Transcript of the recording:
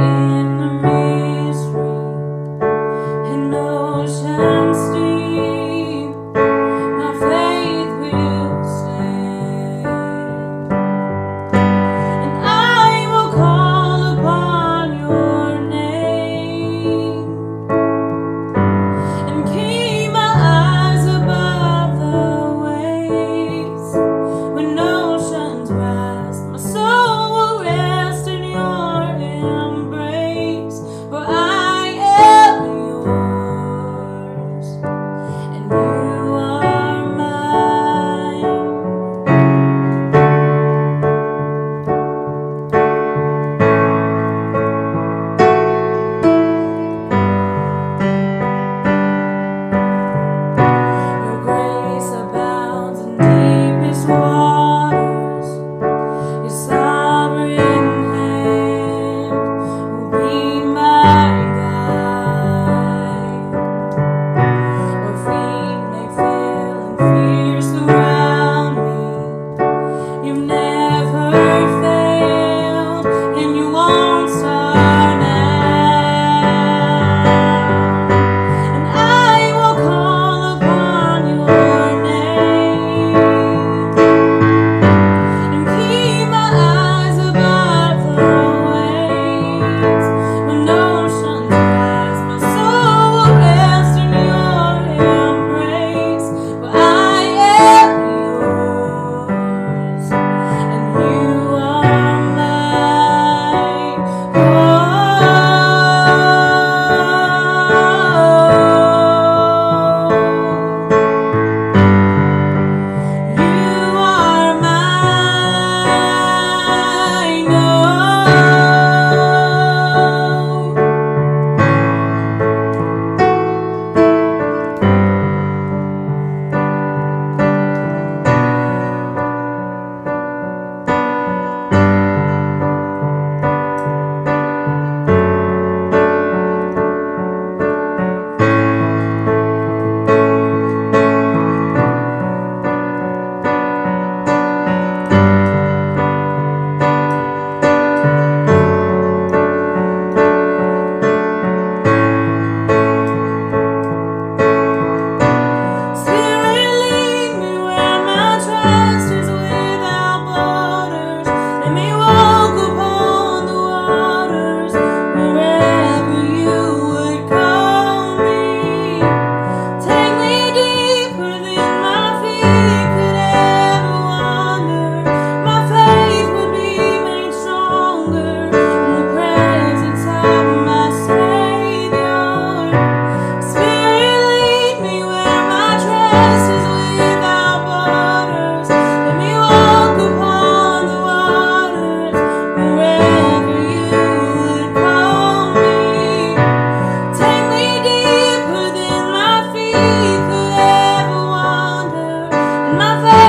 rain. love.